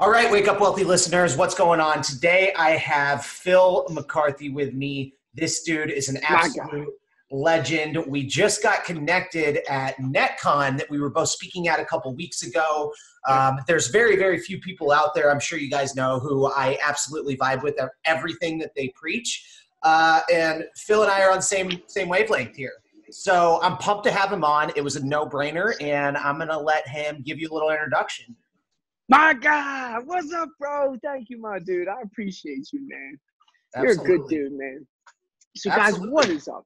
All right, Wake Up Wealthy listeners, what's going on? Today I have Phil McCarthy with me. This dude is an absolute legend. We just got connected at NetCon that we were both speaking at a couple weeks ago. Um, there's very, very few people out there, I'm sure you guys know, who I absolutely vibe with everything that they preach. Uh, and Phil and I are on the same, same wavelength here. So I'm pumped to have him on. It was a no brainer, and I'm going to let him give you a little introduction. My God, what's up, bro? Thank you, my dude. I appreciate you, man. You're a good dude, man. So, Absolutely. guys, what is up?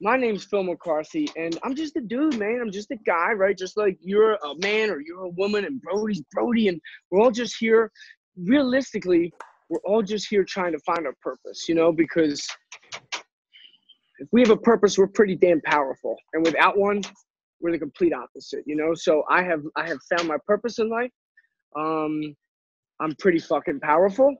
My name's Phil McCarthy, and I'm just a dude, man. I'm just a guy, right? Just like you're a man or you're a woman, and Brodie's Brodie, and we're all just here. Realistically, we're all just here trying to find our purpose, you know, because if we have a purpose, we're pretty damn powerful. And without one, we're the complete opposite, you know? So I have I have found my purpose in life um, I'm pretty fucking powerful,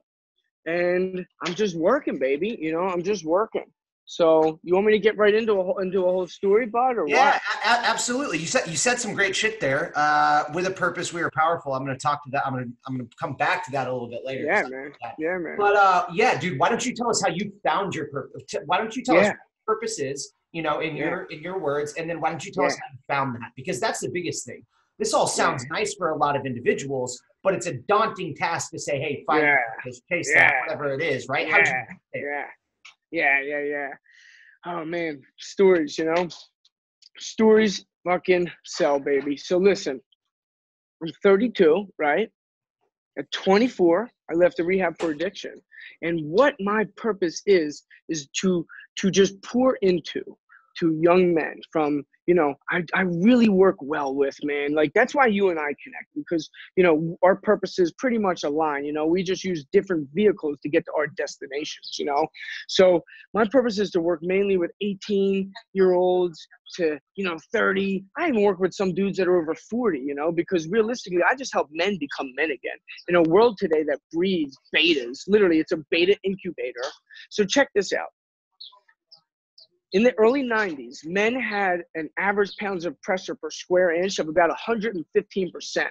and I'm just working, baby. You know, I'm just working. So you want me to get right into a whole, into a whole story, bud, or yeah, what? A- absolutely. You said you said some great shit there. Uh, with a purpose, we are powerful. I'm going to talk to that. I'm going to I'm going to come back to that a little bit later. Yeah, man. Yeah, man. But uh, yeah, dude. Why don't you tell us how you found your purpose? Why don't you tell yeah. us what purpose is? You know, in yeah. your in your words, and then why don't you tell yeah. us how you found that? Because that's the biggest thing. This all sounds yeah. nice for a lot of individuals, but it's a daunting task to say, hey, find yeah. this, chase yeah. that, whatever it is, right? Yeah. yeah. Yeah, yeah, yeah. Oh man, stories, you know? Stories fucking sell, baby. So listen, I'm 32, right? At 24, I left the rehab for addiction. And what my purpose is, is to to just pour into to young men from you know I, I really work well with man. Like that's why you and i connect because you know our purposes pretty much align you know. We just use different vehicles to get to our destinations you know. So my purpose is to work mainly with 18 year olds to you know 30 i even work with some dudes that are over 40 you know because realistically i just help men become men again. In a world today that breeds betas literally it's a beta incubator. So check this out in the early 90s, men had an average pounds of pressure per square inch of about 115%.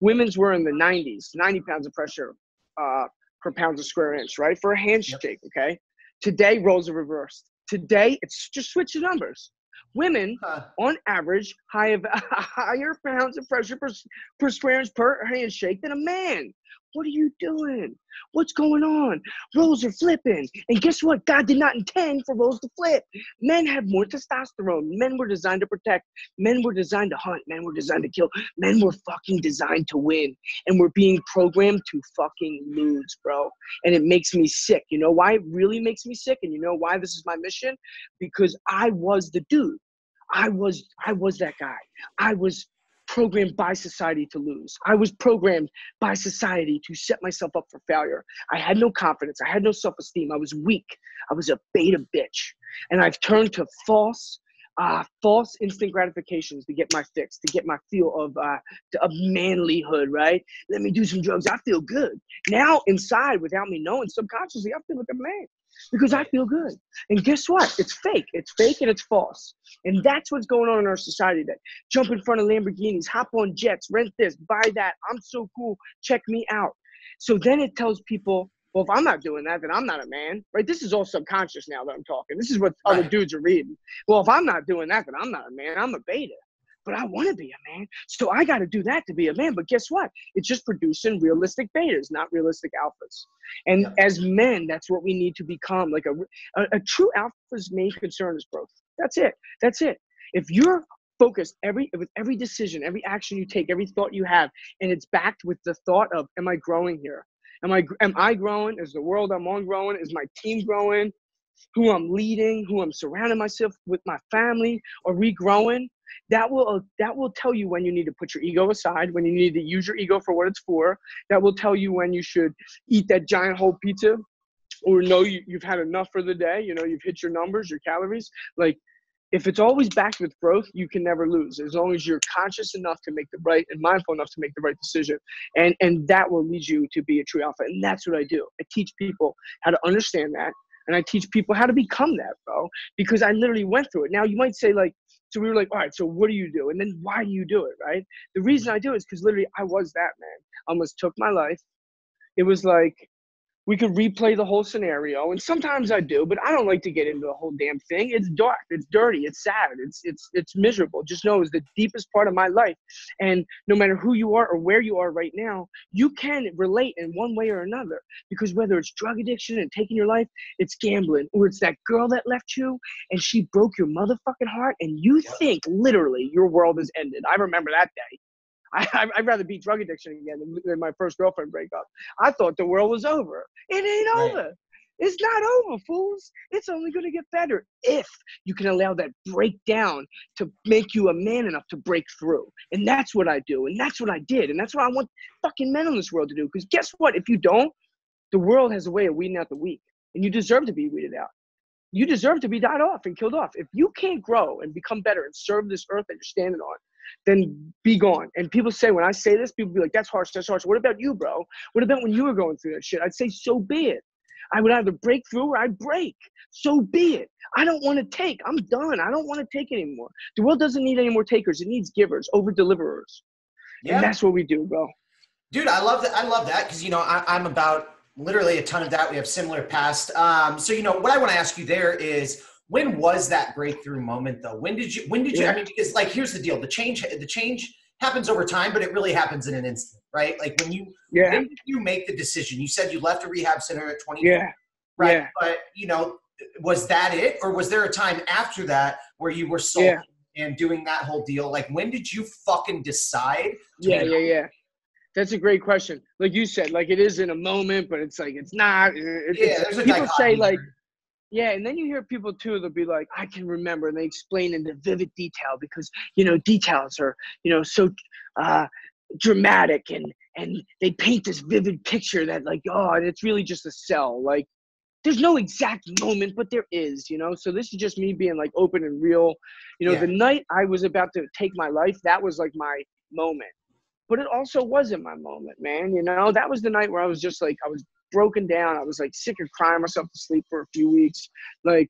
Women's were in the 90s, 90 pounds of pressure uh, per pounds of square inch, right? For a handshake, okay? Today, roles are reversed. Today, it's just switch the numbers. Women, huh. on average, have higher pounds of pressure per, per square inch per handshake than a man. What are you doing? What's going on? Roles are flipping. And guess what? God did not intend for roles to flip. Men have more testosterone. Men were designed to protect. Men were designed to hunt. Men were designed to kill. Men were fucking designed to win. And we're being programmed to fucking lose, bro. And it makes me sick. You know why it really makes me sick? And you know why this is my mission? Because I was the dude. I was I was that guy. I was programmed by society to lose. I was programmed by society to set myself up for failure. I had no confidence. I had no self esteem. I was weak. I was a beta bitch. And I've turned to false. Uh, false instant gratifications to get my fix, to get my feel of uh, of manlyhood, right? Let me do some drugs. I feel good now inside, without me knowing, subconsciously, I feel like a man because I feel good. And guess what? It's fake. It's fake and it's false. And that's what's going on in our society today. Jump in front of Lamborghinis, hop on jets, rent this, buy that. I'm so cool. Check me out. So then it tells people, well, if I'm not doing that, then I'm not a man, right? This is all subconscious now that I'm talking. This is what right. other dudes are reading. Well, if I'm not doing that, then I'm not a man. I'm a beta but I want to be a man. So I got to do that to be a man. But guess what? It's just producing realistic betas, not realistic alphas. And yeah. as men, that's what we need to become. Like a, a, a true alpha's main concern is growth. That's it. That's it. If you're focused every with every decision, every action you take, every thought you have, and it's backed with the thought of, "Am I growing here? Am I am I growing? Is the world I'm on growing? Is my team growing? Who I'm leading? Who I'm surrounding myself with? My family? Are we growing? That will that will tell you when you need to put your ego aside when you need to use your ego for what it's for that will tell you when you should eat that giant whole pizza or know you, you've had enough for the day you know you've hit your numbers your calories like if it's always backed with growth, you can never lose as long as you're conscious enough to make the right and mindful enough to make the right decision. And and that will lead you to be a true alpha. And that's what I do. I teach people how to understand that. And I teach people how to become that, bro. Because I literally went through it. Now you might say, like, So we were like, all right, so what do you do? And then why do you do it, right? The reason mm-hmm. I do it is because literally I was that man. Almost took my life. It was like we could replay the whole scenario and sometimes i do but i don't like to get into the whole damn thing. It's dark it's dirty it's sad it's it's it's miserable. Just know it's the deepest part of my life and no matter who you are or where you are right now you can relate in one way or another because whether it's drug addiction and taking your life it's gambling or it's that girl that left you and she broke your motherfucking heart and you think literally your world has ended. I remember that day I, would rather beat drug addiction again than, than, my first girlfriend break up. I thought the world was over. It ain't right. over. It's not over, fools. It's only going to get better if you can allow that breakdown to make you a man enough to break through. And that's what I do. And that's what I did. And that's what I want fucking men in this world to do. Because guess what? If you don't, the world has a way of weeding out the weak. And you deserve to be weeded out. You deserve to be died off and killed off. If you can't grow and become better and serve this earth that you're standing on, then be gone. And people say, when I say this, people be like, that's harsh, that's harsh. What about you, bro? What about when you were going through that shit? I'd say, so be it. I would either break through or I'd break. So be it. I don't want to take. I'm done. I don't want to take anymore. The world doesn't need any more takers. It needs givers, over deliverers. Yeah. And that's what we do, bro. Dude, I love that. I love that because, you know, I, I'm about literally a ton of that. We have similar past. Um, so, you know, what I want to ask you there is when was that breakthrough moment though? When did you when did you yeah. I mean because like here's the deal. The change the change happens over time, but it really happens in an instant, right? Like when you yeah. when did you make the decision? You said you left a rehab center at 20. Yeah. Right. Yeah. But you know, was that it? Or was there a time after that where you were sulking yeah. and doing that whole deal? Like when did you fucking decide? Yeah, yeah, yeah. That's a great question. Like you said, like it is in a moment, but it's like it's not. It's, yeah, there's a people say like yeah, and then you hear people too, they'll be like, I can remember, and they explain in the vivid detail because, you know, details are, you know, so uh, dramatic and and they paint this vivid picture that like, oh, and it's really just a cell. Like there's no exact moment, but there is, you know. So this is just me being like open and real. You know, yeah. the night I was about to take my life, that was like my moment. But it also wasn't my moment, man. You know, that was the night where I was just like I was broken down. I was like sick of crying myself to sleep for a few weeks. Like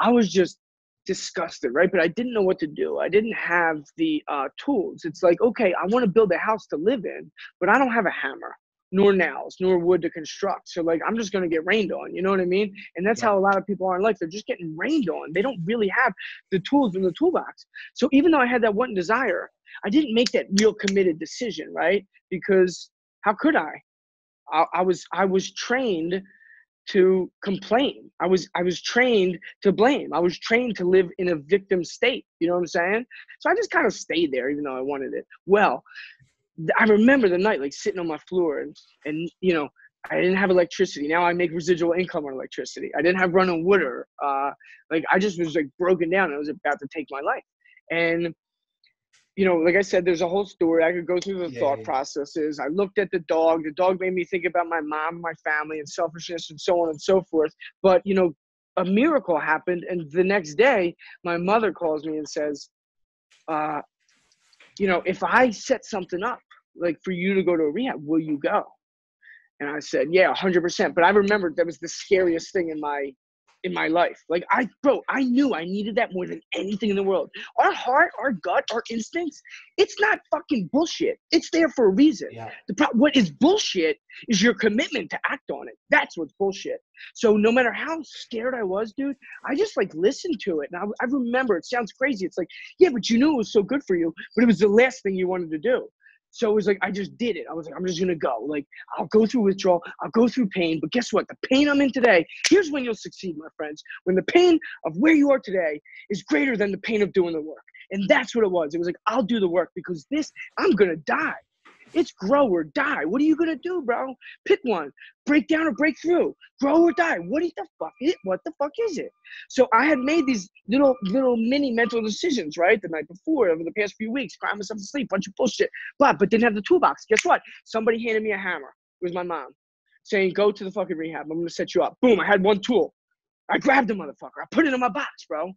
I was just disgusted, right? But I didn't know what to do. I didn't have the uh, tools. It's like, okay, I want to build a house to live in, but I don't have a hammer, nor nails, nor wood to construct. So like, I'm just gonna get rained on. You know what I mean? And that's yeah. how a lot of people are in life. They're just getting rained on. They don't really have the tools in the toolbox. So even though I had that one desire, I didn't make that real committed decision, right? Because how could I? I, I was I was trained to complain. I was I was trained to blame. I was trained to live in a victim state. You know what I'm saying? So I just kind of stayed there, even though I wanted it. Well, I remember the night like sitting on my floor and and you know I didn't have electricity. Now I make residual income on electricity. I didn't have running water. Uh, like I just was like broken down. I was about to take my life, and you know, like I said, there's a whole story. I could go through the yeah, thought yeah. processes. I looked at the dog. The dog made me think about my mom, my family, and selfishness, and so on and so forth. But you know, a miracle happened, and the next day, my mother calls me and says, uh, "You know, if I set something up, like for you to go to a rehab, will you go?" And I said, "Yeah, 100%." But I remembered that was the scariest thing in my in my life. Like I, bro, I knew I needed that more than anything in the world. Our heart, our gut, our instincts, it's not fucking bullshit. It's there for a reason. Yeah. The pro- what is bullshit is your commitment to act on it. That's what's bullshit. So no matter how scared I was, dude, I just like listened to it. And I, I remember it sounds crazy. It's like, yeah, but you knew it was so good for you, but it was the last thing you wanted to do. So it was like I just did it. I was like, I'm just gonna go. Like I'll go through withdrawal, I'll go through pain, but guess what? The pain I'm in today, here's when you'll succeed, my friends. When the pain of where you are today is greater than the pain of doing the work. And that's what it was. It was like, I'll do the work because this, I'm gonna die. It's grow or die. What are you gonna do, bro? Pick one. Break down or break through. Grow or die. What the fuck is it? What the fuck is it? So I had made these little little mini mental decisions, right? The night before, over the past few weeks, crying myself to sleep, bunch of bullshit. But but didn't have the toolbox. Guess what? Somebody handed me a hammer. It was my mom. Saying, go to the fucking rehab. I'm gonna set you up. Boom, I had one tool. I grabbed the motherfucker. I put it in my box, bro.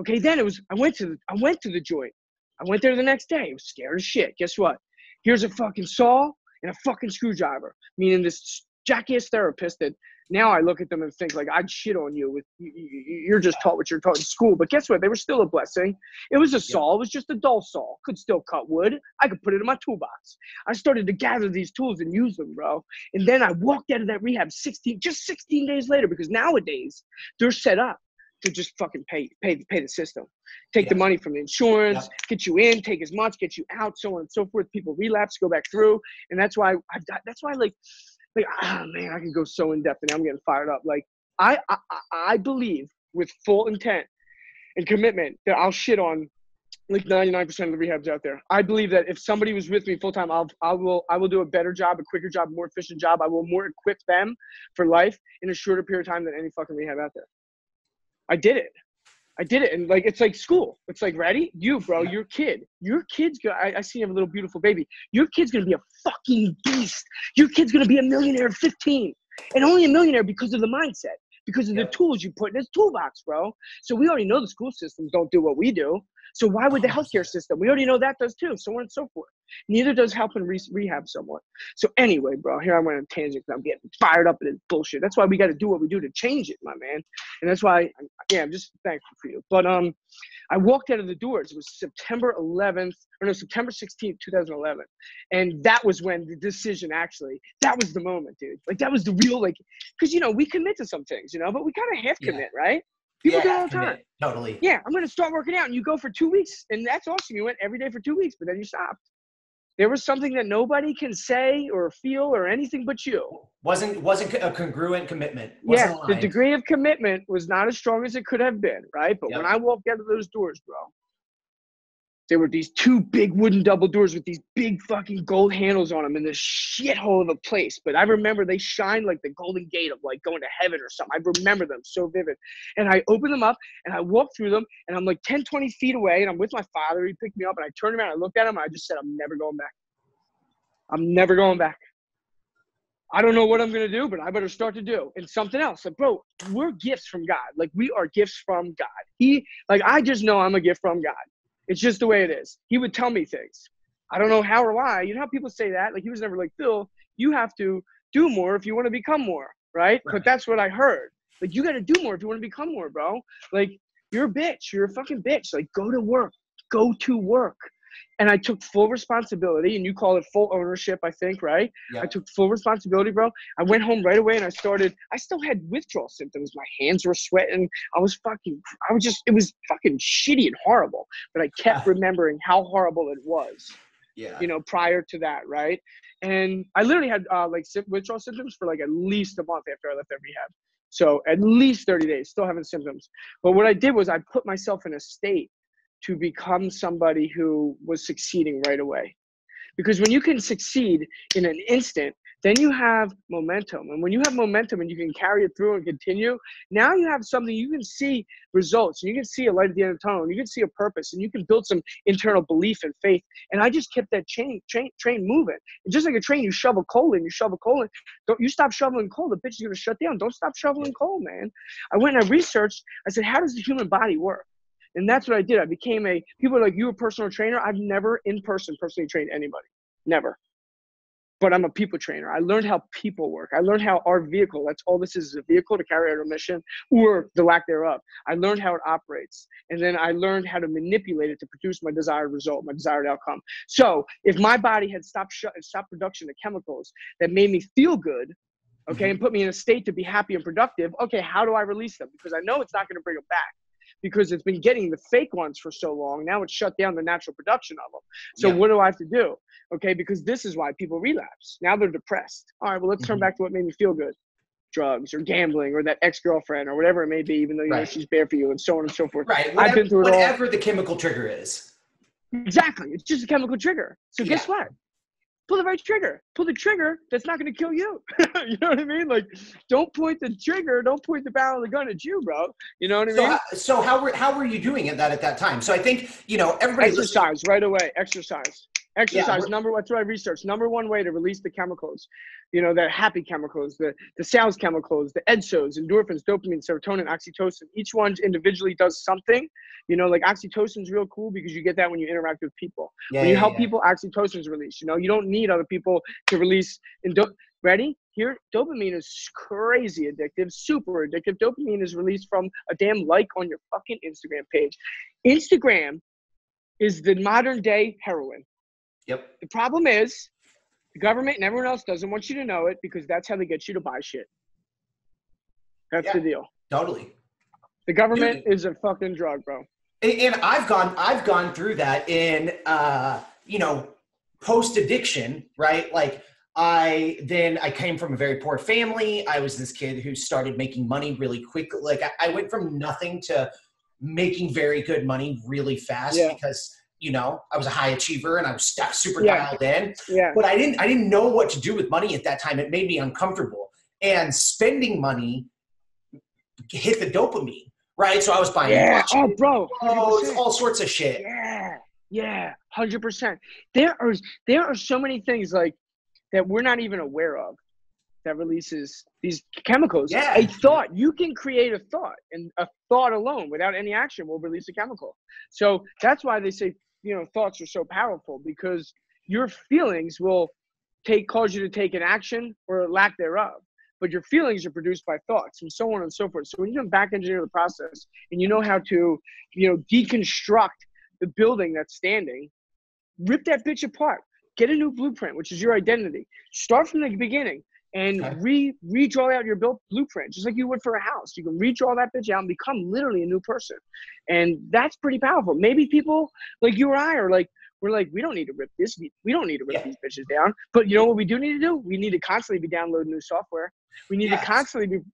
Okay, then it was I went to the I went to the joint. I went there the next day. I was scared as shit. Guess what? Here's a fucking saw and a fucking screwdriver, meaning this jackass therapist that now I look at them and think like I'd shit on you with you're just taught what you're taught in school. But guess what? They were still a blessing. It was a saw. It was just a dull saw. Could still cut wood. I could put it in my toolbox. I started to gather these tools and use them, bro. And then I walked out of that rehab 16, just 16 days later because nowadays they're set up to just fucking pay pay pay the system, take yeah. the money from the insurance, yeah. get you in, take as much, get you out, so on and so forth. People relapse, go back through, and that's why I've got. That's why like like ah man, I can go so in depth and I'm getting fired up. Like I, I I believe with full intent and commitment that I'll shit on like 99% of the rehabs out there. I believe that if somebody was with me full time, I'll I will I will do a better job, a quicker job, more efficient job. I will more equip them for life in a shorter period of time than any fucking rehab out there. I did it. I did it. And like, it's like school. It's like, ready? You, bro, your kid. Your kid's gonna, I, I see you have a little beautiful baby. Your kid's gonna be a fucking beast. Your kid's gonna be a millionaire at 15. And only a millionaire because of the mindset, because of the tools you put in his toolbox, bro. So we already know the school systems don't do what we do. So why would the oh, healthcare system? We already know that does too, so on and so forth. Neither does helping re- rehab someone. So anyway, bro, here I went on a tangent. I'm getting fired up in this bullshit. That's why we got to do what we do to change it, my man. And that's why, yeah, I'm just thankful for you. But um, I walked out of the doors. It was September 11th, or no, September 16th, 2011, and that was when the decision actually. That was the moment, dude. Like that was the real like, because you know we commit to some things, you know, but we kind of half commit, yeah. right? People yeah, do all the time. Totally. Yeah, I'm gonna start working out, and you go for two weeks, and that's awesome. You went every day for two weeks, but then you stopped. There was something that nobody can say or feel or anything but you. Wasn't wasn't a congruent commitment. Wasn't yeah, aligned. the degree of commitment was not as strong as it could have been, right? But yep. when I walked out of those doors, bro, there were these two big wooden double doors with these big fucking gold handles on them in this shithole of a place. But I remember they shined like the golden gate of like going to heaven or something. I remember them so vivid. And I opened them up and I walked through them and I'm like 10, 20 feet away and I'm with my father. He picked me up and I turned around, I looked at him, and I just said, I'm never going back. I'm never going back. I don't know what I'm gonna do, but I better start to do. And something else. Like, bro, we're gifts from God. Like we are gifts from God. He like I just know I'm a gift from God. It's just the way it is. He would tell me things. I don't know how or why. You know how people say that? Like he was never like, Phil, you have to do more if you want to become more, right? right. But that's what I heard. Like you got to do more if you want to become more, bro. Like you're a bitch. You're a fucking bitch. Like go to work. Go to work and I took full responsibility, and you call it full ownership, I think, right? Yeah. I took full responsibility, bro. I went home right away and I started. I still had withdrawal symptoms. My hands were sweating. I was fucking. I was just. It was fucking shitty and horrible. But I kept remembering how horrible it was. Yeah. You know, prior to that, right? And I literally had uh, like withdrawal symptoms for like at least a month after I left that rehab. So at least 30 days, still having symptoms. But what I did was I put myself in a state to become somebody who was succeeding right away. Because when you can succeed in an instant, then you have momentum. And when you have momentum and you can carry it through and continue, now you have something you can see results and you can see a light at the end of the tunnel and you can see a purpose and you can build some internal belief and faith. And I just kept that chain, train, train moving. And just like a train, you shovel coal in, you shovel coal in. Don't you stop shoveling coal, the bitch is gonna shut down. Don't stop shoveling coal, man. I went and I researched, I said, how does the human body work? And that's what I did. I became a people are like you a personal trainer. I've never in person personally trained anybody. Never. But I'm a people trainer. I learned how people work. I learned how our vehicle, that's all this is, is a vehicle to carry out a mission or the lack thereof. I learned how it operates. And then I learned how to manipulate it to produce my desired result, my desired outcome. So if my body had stopped, sh- stopped production of chemicals that made me feel good, okay, mm-hmm. and put me in a state to be happy and productive, okay, how do I release them? Because I know it's not going to bring them back because it's been getting the fake ones for so long. Now it's shut down the natural production of them. So yeah. what do I have to do? Okay, because this is why people relapse. Now they're depressed. All right, well let's mm-hmm. turn back to what made me feel good. Drugs or gambling or that ex-girlfriend or whatever it may be, even though you right. know she's bad for you and so on and so forth. Right. Whatever, I've been through it whatever all. the chemical trigger is. Exactly. It's just a chemical trigger. So yeah. guess what? Pull the right trigger. Pull the trigger that's not going to kill you. you know what I mean? Like, don't point the trigger, don't point the barrel of the gun at you, bro. You know what I mean? So, how, so how were how were you doing it that at that time? So I think you know everybody exercise listening- right away. Exercise. Exercise, yeah, number what's what I researched. Number one way to release the chemicals, you know, the happy chemicals, the the sales chemicals, the EDSOs, endorphins, dopamine, serotonin, oxytocin. Each one individually does something. You know, like oxytocin is real cool because you get that when you interact with people. Yeah, when you yeah, help people, oxytocin is released. You know, you don't need other people to release. Endo- Ready? here dopamine is crazy addictive, super addictive. Dopamine is released from a damn like on your fucking Instagram page. Instagram is the modern day heroin. Yep. The problem is the government and everyone else doesn't want you to know it because that's how they get you to buy shit. That's Yeah. the deal. Totally. The government is a fucking drug, bro. And, and I've gone I've gone through that in uh, you know post addiction, right? Like I then I came from a very poor family. I was this kid who started making money really quickly. Like I, I went from nothing to making very good money really fast Yeah. because you know I was a high achiever and I was super Yeah. dialed in. Yeah. But I didn't I didn't know what to do with money at that time. It made me uncomfortable. And spending money hit the dopamine, right? So I was buying Yeah. watches, Oh, bro. clothes, all sorts of shit. Yeah, yeah, hundred percent. There are there are so many things like that we're not even aware of that releases these chemicals. Yeah. A thought you can create a thought, and a thought alone without any action will release a chemical. So that's why they say you know thoughts are so powerful because your feelings will take cause you to take an action or lack thereof. But your feelings are produced by thoughts and so on and so forth. So when you can back engineer the process and you know how to, you know, deconstruct the building that's standing, rip that bitch apart. Get a new blueprint, which is your identity. Start from the beginning and Okay. re redraw out your built blueprint, just like you would for a house. You can redraw that bitch out and become literally a new person, and that's pretty powerful. Maybe people like you or I are like, we're like, we don't need to rip this. We don't need to rip Yeah. these bitches down. But you know what we do need to do? We need to constantly be downloading new software. We need Yes. to constantly be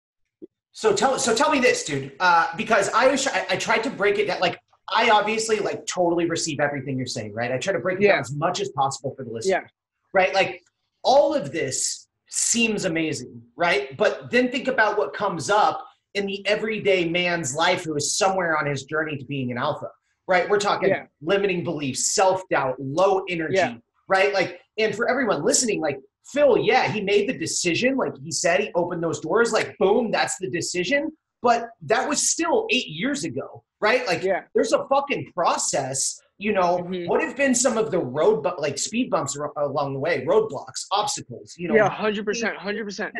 So tell so tell me this, dude, uh, because I was I, I tried to break it down. Like I obviously like totally receive everything you're saying, right? I try to break it Yeah. down as much as possible for the listener, Yeah. right? Like all of this seems amazing, right? But then think about what comes up in the everyday man's life who is somewhere on his journey to being an alpha, right? We're talking Yeah. limiting beliefs, self doubt, low energy, Yeah. right? Like, and for everyone listening, like Phil, yeah, he made the decision. Like he said, he opened those doors. Like, boom, that's the decision. But that was still eight years ago, right? Like, yeah. there's a fucking process. You know, Mhm. what have been some of the road, bu- like speed bumps along the way, roadblocks, obstacles? You know, Yeah, hundred percent, hundred percent.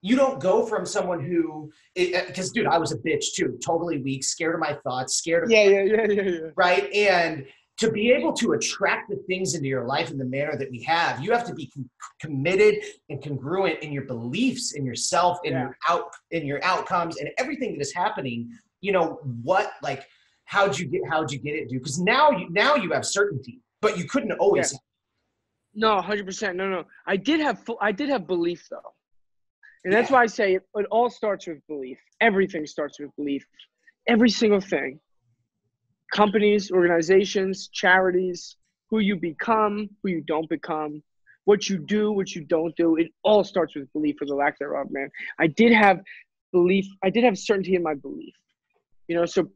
you don't go from someone who, because dude, I was a bitch too, totally weak, scared of my thoughts, scared of Yeah, yeah, yeah, yeah, yeah. right? And to be able to attract the things into your life in the manner that we have, you have to be com- committed and congruent in your beliefs, in yourself, in Yeah. your out, in your outcomes, and everything that is happening. You know what, like, how'd you get, how'd you get it, dude? Because now you now you have certainty, but you couldn't always. No, hundred percent. No, no. I did have I did have belief though, and that's why I say it, it all starts with belief. Everything starts with belief. Every single thing. Companies, organizations, charities, who you become, who you don't become, what you do, what you don't do. It all starts with belief, or the lack thereof, man. I did have belief. I did have certainty in my belief. You know, so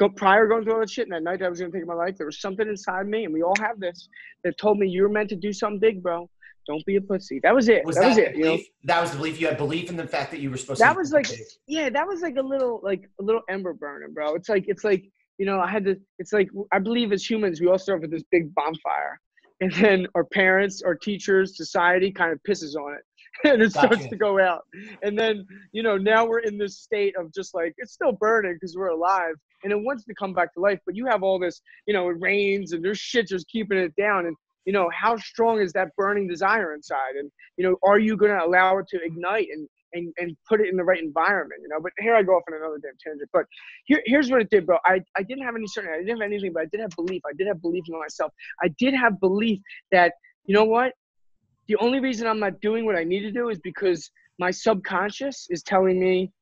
go prior going through all that shit, and that night I was gonna take my life, there was something inside me, and we all have this that told me you were meant to do something big, bro. Don't be a pussy. That was it. Was that, that, was it. You know, belief? That was the belief. You had belief in the fact that you were supposed to. that was like, yeah, that was like a little, like a little ember burning, bro. It's like, it's like, you know, I had to. It's like I believe as humans, we all start with this big bonfire, and then our parents, our teachers, society kind of pisses on it, and it starts Gotcha. to go out. And then, you know, now we're in this state of just like it's still burning because we're alive, and it wants to come back to life. But you have all this, you know, it rains and there's shit just keeping it down, and you know, how strong is that burning desire inside? And you know, are you going to allow it to ignite and and and put it in the right environment? You know, but here I go off on another damn tangent. But here, here's what it did, bro. I, I didn't have any certainty. I didn't have anything, but I did have belief. I did have belief in myself. I did have belief that you know what? The only reason I'm not doing what I need to do is because my subconscious is telling me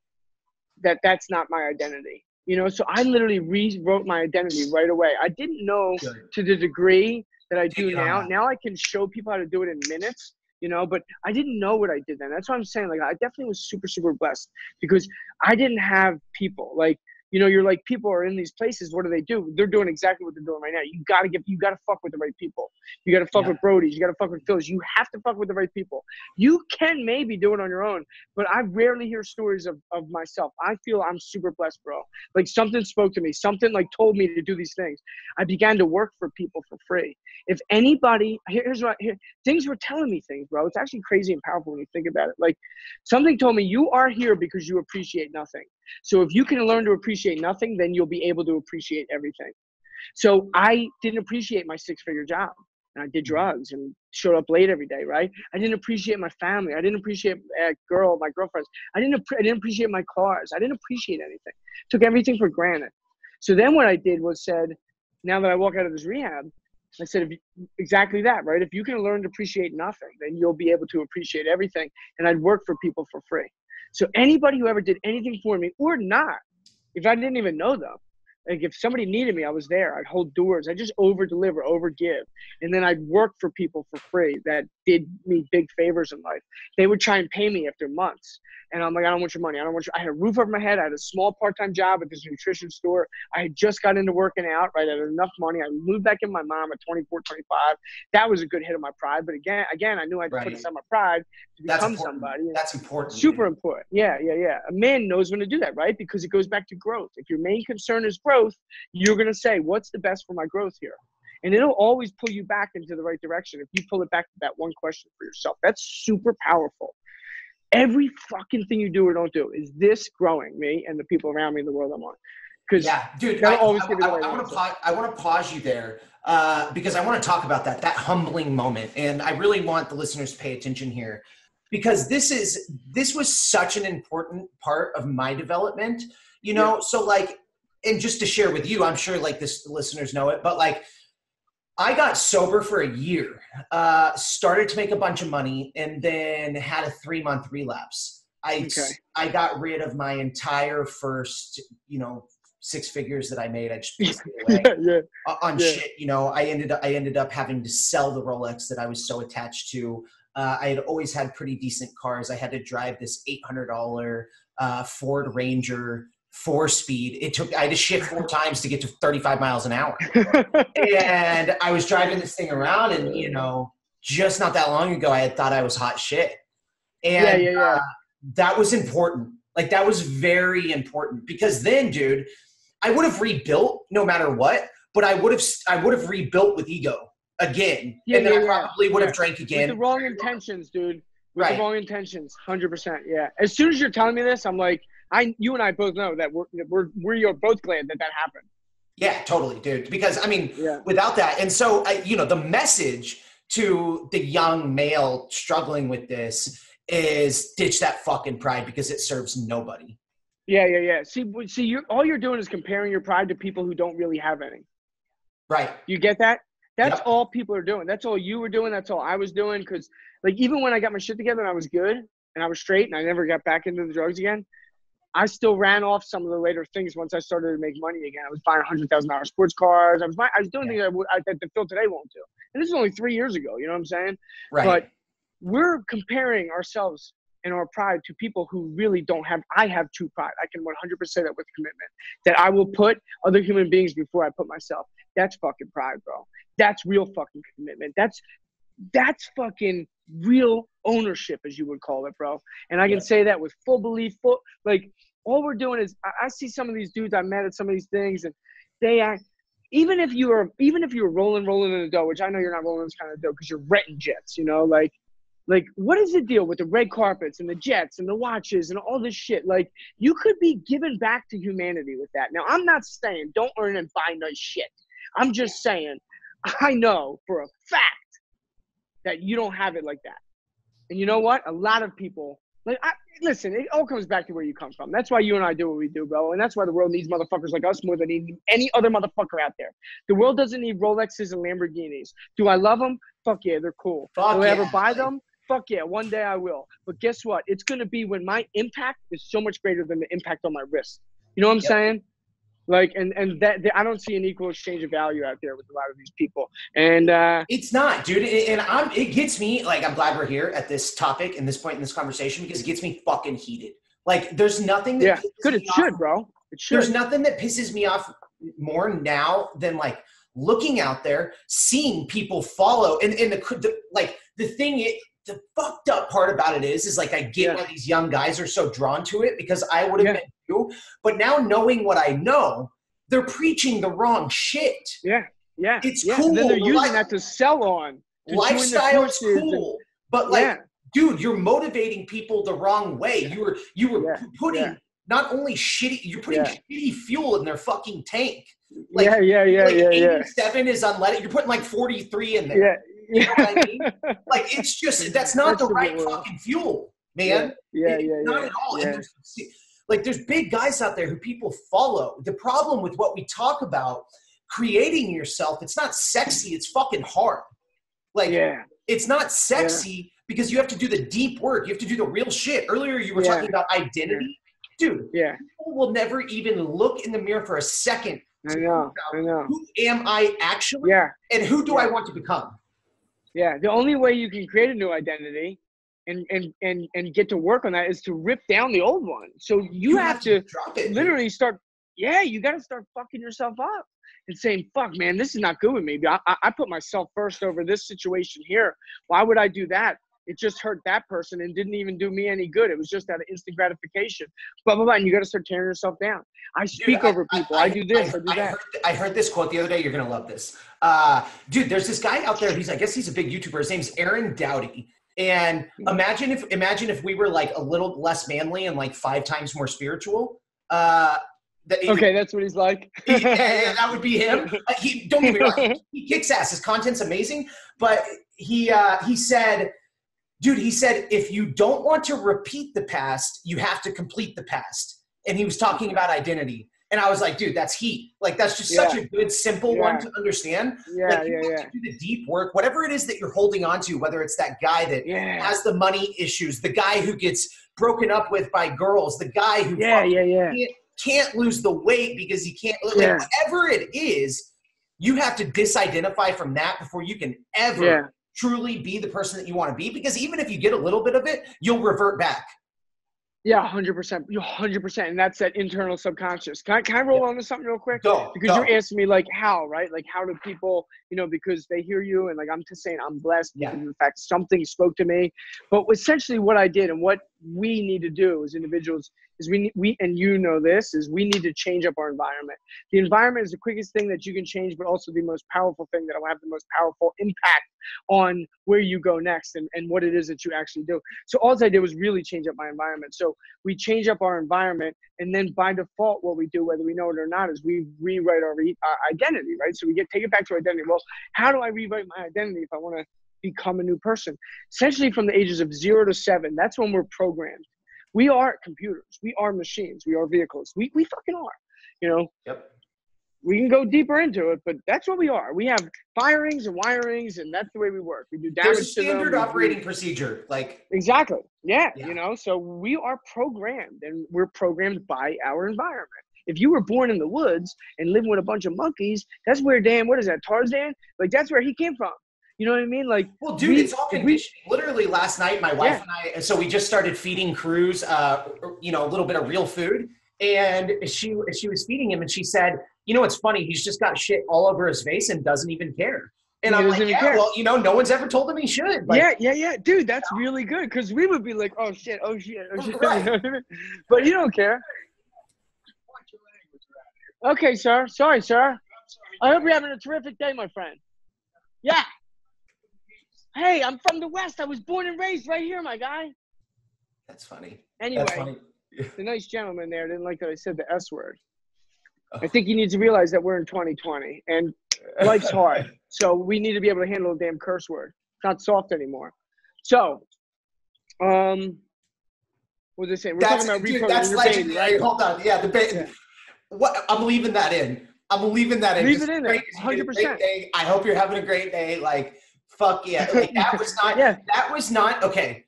that that's not my identity. You know, so I literally rewrote my identity right away. I didn't know Good. to the degree that I do now. Now I can show people how to do it in minutes, you know, but I didn't know what I did then. That's what I'm saying. Like, I definitely was super, super blessed because I didn't have people. Like, you know, you're like, people are in these places. What do they do? They're doing exactly what they're doing right now. You gotta get, you gotta fuck with the right people. You gotta fuck yeah. with Brodie's. You gotta fuck with Phil's. You have to fuck with the right people. You can maybe do it on your own, but I rarely hear stories of, of myself. I feel I'm super blessed, bro. Like something spoke to me. Something like told me to do these things. I began to work for people for free. If anybody, here's what, here, things were telling me things, bro. It's actually crazy and powerful when you think about it. Like something told me you are here because you appreciate nothing. So if you can learn to appreciate nothing, then you'll be able to appreciate everything. So I didn't appreciate my six figure job. And I did mm-hmm. drugs and showed up late every day, right? I didn't appreciate my family. I didn't appreciate a girl, my girlfriends. I didn't, I didn't appreciate my cars. I didn't appreciate anything. Took everything for granted. So then what I did was said, now that I walk out of this rehab, I said exactly that, right? If you can learn to appreciate nothing, then you'll be able to appreciate everything. And I'd work for people for free. So anybody who ever did anything for me or not, if I didn't even know them, like if somebody needed me, I was there. I'd hold doors. I just over deliver, over give. And then I'd work for people for free that did me big favors in life. They would try and pay me after months. And I'm like, I don't want your money. I don't want your I had a roof over my head. I had a small part-time job at this nutrition store. I had just got into working out, right? I had enough money. I moved back in my mom at 24, 25. That was a good hit of my pride. But again, again, I knew I had to right. put aside my pride to become somebody. That's important. Super important. Yeah, yeah, yeah. A man knows when to do that, right? Because it goes back to growth. If your main concern is growth, you're gonna say, What's the best for my growth here? and it'll always pull you back into the right direction if you pull it back to that one question for yourself. That's super powerful. Every fucking thing you do or don't do is this growing me and the people around me in the world I'm on. Because yeah, dude, I, always I, I, I, want to pause, I want to pause you there uh, because I want to talk about that that humbling moment, and I really want the listeners to pay attention here because this is this was such an important part of my development. You know, yeah. so like, and just to share with you, I'm sure like this listeners know it, but like I got sober for a year, uh, started to make a bunch of money, and then had a three month relapse. I okay. I got rid of my entire first, you know, six figures that I made. I just away yeah, yeah, on yeah. shit. You know, I ended up I ended up having to sell the Rolex that I was so attached to. Uh, I had always had pretty decent cars. I had to drive this eight hundred dollar uh, Ford Ranger four speed. It took I had to shift four times to get to 35 miles an hour. and I was driving this thing around and you know, just not that long ago I had thought I was hot shit. And yeah, yeah, yeah. Uh, that was important. Like that was very important because then dude, I would have rebuilt no matter what, but I would have I would have rebuilt with ego again. Yeah, and then I probably would have drank again. With the wrong intentions, dude. With right. the wrong intentions. 100%. Yeah. As soon as you're telling me this, I'm like I, you and I both know that we're we're we're both glad that that happened. Yeah, totally, dude. Because I mean, yeah. without that, and so I, you know, the message to the young male struggling with this is ditch that fucking pride because it serves nobody. Yeah, yeah, yeah. See, see, you all you're doing is comparing your pride to people who don't really have any. Right. You get that? That's yep. all people are doing. That's all you were doing. That's all I was doing. Because, like, even when I got my shit together and I was good and I was straight and I never got back into the drugs again, I still ran off some of the later things once I started to make money again. I was buying hundred thousand dollars sports cars. I was buying, I was doing yeah. things I would, I, that the Phil today won't do. And this is only three years ago. You know what I'm saying? Right. But we're comparing ourselves and our pride to people who really don't have. I have true pride. I can 100% say that with commitment. That I will put other human beings before I put myself. That's fucking pride, bro. That's real fucking commitment. That's that's fucking real ownership, as you would call it, bro. And I can yeah. say that with full belief, full like all we're doing is I, I, see some of these dudes I met at some of these things, and they act. Even if you are, even if you're rolling, rolling in the dough, which I know you're not rolling this kind of dough because you're renting jets, you know, like, like what is the deal with the red carpets and the jets and the watches and all this shit? Like, you could be giving back to humanity with that. Now, I'm not saying don't earn and buy nice shit. I'm just saying I know for a fact that you don't have it like that. And you know what? A lot of people like I, listen, it all comes back to where you come from. That's why you and I do what we do, bro. And that's why the world needs motherfuckers like us more than any other motherfucker out there. The world doesn't need Rolexes and Lamborghinis. Do I love them? Fuck yeah, they're cool. Fuck will yeah. I ever buy them? Fuck yeah, one day I will. But guess what? It's gonna be when my impact is so much greater than the impact on my wrist. You know what I'm yep. saying? Like and and that, that, i don't see an equal exchange of value out there with a lot of these people. And uh it's not dude and i'm it gets me like i'm glad we're here at this topic and this point in this conversation because it gets me fucking heated. Like there's nothing yeah good it should bro. It should. There's nothing that pisses me off more now than like looking out there, seeing people follow, and, and the, the like the thing it, the fucked up part about it is, is like I get yeah. why these young guys are so drawn to it because I would have yeah. been too. But now knowing what I know, they're preaching the wrong shit. Yeah, yeah. It's yeah. cool. And then they're using Life, that to sell on. To is cool, and, but like, yeah. dude, you're motivating people the wrong way. You were you were putting not only shitty, you're putting shitty fuel in their fucking tank. Like, yeah, yeah, yeah, like yeah, yeah. Seven is unleaded. You're putting like 43 in there. Yeah, you know what I mean? like it's just that's not that's the right fucking fuel, man. Yeah, yeah, yeah. not yeah, at all. Yeah. There's, like there's big guys out there who people follow. The problem with what we talk about, creating yourself, it's not sexy. It's fucking hard. Like yeah. it's not sexy because you have to do the deep work. You have to do the real shit. Earlier you were talking about identity. Dude, yeah. people will never even look in the mirror for a second. I know. I know. Who am I actually? Yeah. And who do I want to become? Yeah, the only way you can create a new identity and and and and get to work on that is to rip down the old one. So you, you have, have, to, to literally start. Yeah, you got to start fucking yourself up and saying, "Fuck, man, this is not good with me. I, I, I put myself first over this situation here. Why would I do that? It just hurt that person and didn't even do me any good. It was just out of instant gratification. Blah blah blah. And you got to start tearing yourself down. I speak dude, over I, people. I, I, do this. I, do that. Heard, I heard this quote the other day. You're gonna love this, uh, dude. There's this guy out there. He's I guess he's a big YouTuber. His name's Aaron Doughty. And mm-hmm. imagine if imagine if we were like a little less manly and like five times more spiritual. Uh, that okay, that's what he's like. yeah, yeah, that would be him. Uh, he don't get me wrong. He kicks ass. His content's amazing, but he uh, he said dude, he said, if you don't want to repeat the past, you have to complete the past. And he was talking about identity. And I was like, dude, that's heat. Like, that's just yeah. such a good, simple yeah. one to understand. Yeah, like, you yeah, yeah. do the deep work, whatever it is that you're holding on to, whether it's that guy that has the money issues, the guy who gets broken up with by girls, the guy who yeah, yeah, yeah. Can't, can't, lose the weight because he can't, like, whatever it is, you have to disidentify from that before you can ever truly be the person that you want to be because even if you get a little bit of it you'll revert back yeah 100% you 100% and that's that internal subconscious can i, can I roll yeah. on to something real quick go, because go. you're asking me like how right like how do people you know because they hear you and like i'm just saying i'm blessed yeah. in fact something spoke to me but essentially what i did and what we need to do as individuals is we we and you know this is we need to change up our environment. The environment is the quickest thing that you can change, but also the most powerful thing that will have the most powerful impact on where you go next and, and what it is that you actually do. So all I did was really change up my environment. So we change up our environment, and then by default, what we do, whether we know it or not, is we rewrite our, re- our identity, right? So we get take it back to identity. Well, how do I rewrite my identity if I want to become a new person? Essentially, from the ages of zero to seven, that's when we're programmed we are computers. We are machines. We are vehicles. We, we fucking are. You know? Yep. We can go deeper into it, but that's what we are. We have firings and wirings, and that's the way we work. We do damage There's a standard operating procedure. Like exactly. Yeah, yeah. You know, so we are programmed and we're programmed by our environment. If you were born in the woods and living with a bunch of monkeys, that's where Dan, what is that, Tarzan? Like that's where he came from. You know what I mean? Like, well, dude, we, it's all conditioning. We, Literally, last night, my wife yeah. and I, so we just started feeding Cruz, uh, you know, a little bit of real food, and she she was feeding him, and she said, "You know, what's funny? He's just got shit all over his face and doesn't even care." And he I'm like, yeah, care. well, you know, no one's ever told him he should. Like, yeah, yeah, yeah, dude, that's really good because we would be like, oh shit, oh shit, oh shit, right. but you don't care. Okay, sir. Sorry, sir. I hope you're having a terrific day, my friend. Yeah. Hey, I'm from the West. I was born and raised right here, my guy. That's funny. Anyway, That's funny. the nice gentleman there didn't like that I said the S word. Oh. I think you need to realize that we're in 2020 and life's hard. so we need to be able to handle a damn curse word. It's not soft anymore. So, um, what was I saying? We're that's, talking about dude, that's legendary. Baby, right? Hold on. Yeah, the ba- yeah. What I'm leaving that in. I'm leaving that in. Leave Just it in there. 100%. I hope you're having a great day. Like, fuck yeah. Like, that was not, yeah. that was not, okay.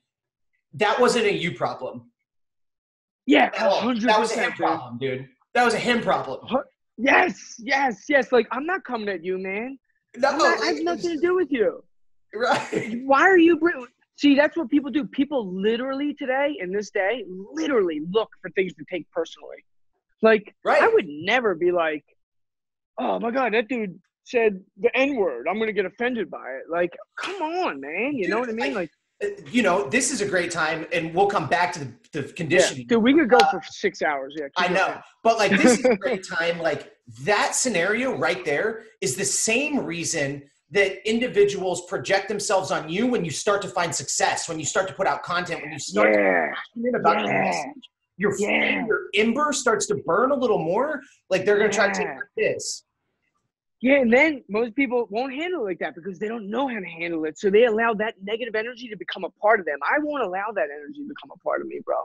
That wasn't a you problem. Yeah, 100%. That was a him problem, dude. That was a him problem. Yes, yes, yes. Like, I'm not coming at you, man. No, not, I have nothing to do with you. Right. Why are you? See, that's what people do. People literally today, in this day, literally look for things to take personally. Like, Right. I would never be like, oh my God, that dude said the N word. I'm going to get offended by it. Like, come on, man. You know what I mean? I- Like, Uh, You know, this is a great time, and we'll come back to the, the yeah. conditioning. Dude, we could go for six hours. Yeah. I know, but like this is a great time. Like that scenario right there is the same reason that individuals project themselves on you when you start to find success, when you start to put out content, when you start to Yeah. passionate about your Yeah. message, your Yeah. flame, your ember starts to burn a little more. Like they're gonna try to take this. Yeah, and then most people won't handle it like that because they don't know how to handle it. So they allow that negative energy to become a part of them. I won't allow that energy to become a part of me, bro.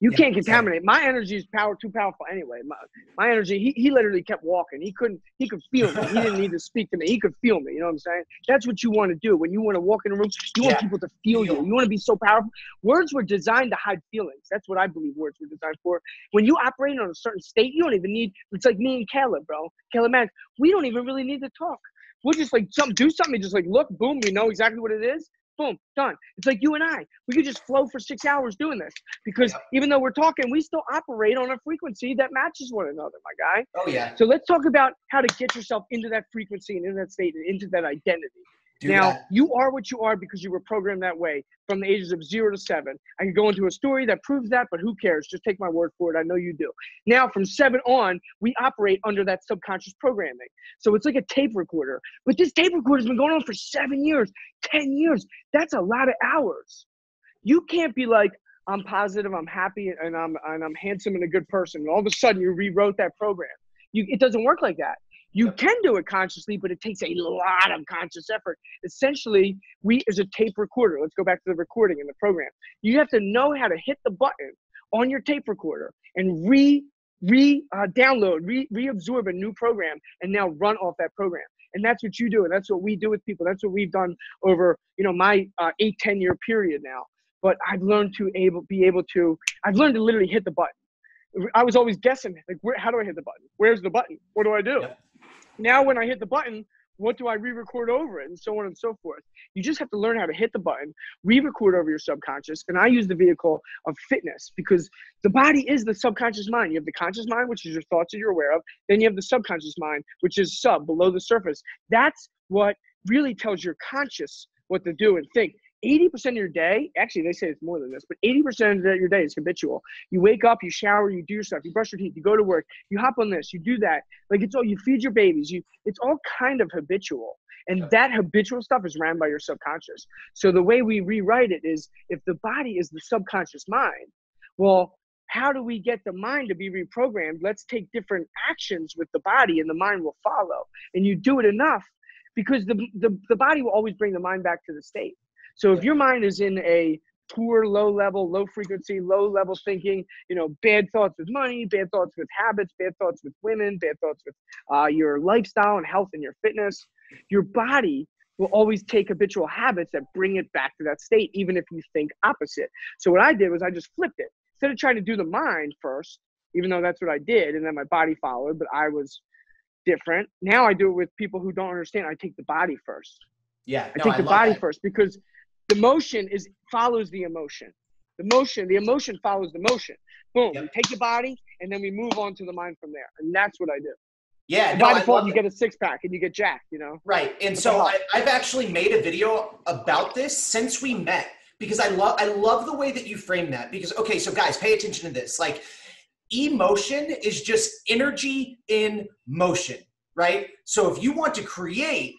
You Yeah, can't contaminate. My energy is power too powerful anyway. My, my energy, he, he literally kept walking. He couldn't, he could feel me. He didn't need to speak to me. He could feel me. You know what I'm saying? That's what you want to do. When you want to walk in a room, you want Yeah. people to feel you. You want to be so powerful. Words were designed to hide feelings. That's what I believe words were designed for. When you operate on a certain state, you don't even need, it's like me and Caleb, bro. Caleb Maddix, we don't even really need to talk. We'll just like jump, do something, just like look, boom, we know exactly what it is. Boom, done. It's like you and I. We could just flow for six hours doing this because even though we're talking, we still operate on a frequency that matches one another, my guy. Oh yeah, So let's talk about how to get yourself into that frequency and into that state and into that identity. Do now, that. you are what you are because you were programmed that way from the ages of zero to seven. I can go into a story that proves that, but who cares? Just take my word for it. I know you do. Now, from seven on, we operate under that subconscious programming. So it's like a tape recorder. But this tape recorder has been going on for seven years, 10 years. That's a lot of hours. You can't be like, I'm positive, I'm happy, and I'm and I'm handsome and a good person. And all of a sudden you rewrote that program. You it doesn't work like that. You can do it consciously, but it takes a lot of conscious effort. Essentially, we as a tape recorder, let's go back to the recording in the program. You have to know how to hit the button on your tape recorder and re re uh, download, re reabsorb a new program, and now run off that program. And that's what you do, and that's what we do with people. That's what we've done over you know my uh, eight ten year period now. But I've learned to able be able to. I've learned to literally hit the button. I was always guessing like, where, how do I hit the button? Where's the button? What do I do? Yep. Now, when I hit the button, what do I re-record over it, and so on and so forth. You just have to learn how to hit the button, re-record over your subconscious, and I use the vehicle of fitness because the body is the subconscious mind. You have the conscious mind, which is your thoughts that you're aware of. Then you have the subconscious mind, which is sub, below the surface. That's what really tells your conscious what to do and think. 80% of your day, actually, they say it's more than this, but 80% of your day is habitual. You wake up, you shower, you do your stuff, you brush your teeth, you go to work, you hop on this, you do that. Like it's all, you feed your babies, you, it's all kind of habitual. And that habitual stuff is ran by your subconscious. So the way we rewrite it is if the body is the subconscious mind, well, how do we get the mind to be reprogrammed? Let's take different actions with the body and the mind will follow. And you do it enough because the, the, the body will always bring the mind back to the state. So if your mind is in a poor, low level, low frequency, low level thinking, you know, bad thoughts with money, bad thoughts with habits, bad thoughts with women, bad thoughts with uh, your lifestyle and health and your fitness, your body will always take habitual habits that bring it back to that state, even if you think opposite. So what I did was I just flipped it. Instead of trying to do the mind first, even though that's what I did, and then my body followed, but I was different. Now I do it with people who don't understand. I take the body first. Yeah, I no, take the love body that. first because the motion is follows the emotion. The motion, the emotion follows the motion. Boom. Yep. We take the body and then we move on to the mind from there. And that's what I do. Yeah, And no, by default, you get a six pack and you get jacked, you know? Right. And so? I, I've actually made a video about this since we met because I love I love the way that you frame that because okay, so guys, pay attention to this. Like emotion is just energy in motion, right? So if you want to create